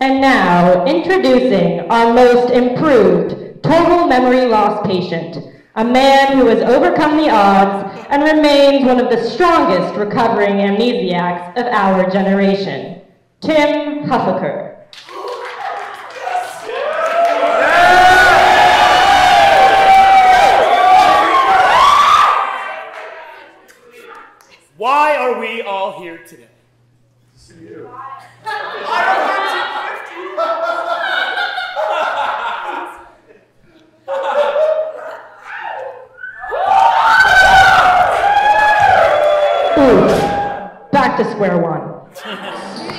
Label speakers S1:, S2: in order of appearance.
S1: And now, introducing our most improved total memory loss patient, a man who has overcome the odds and remains one of the strongest recovering amnesiacs of our generation, Tim Huffaker.
S2: Why are we all here today?
S1: Ooh, back to square one.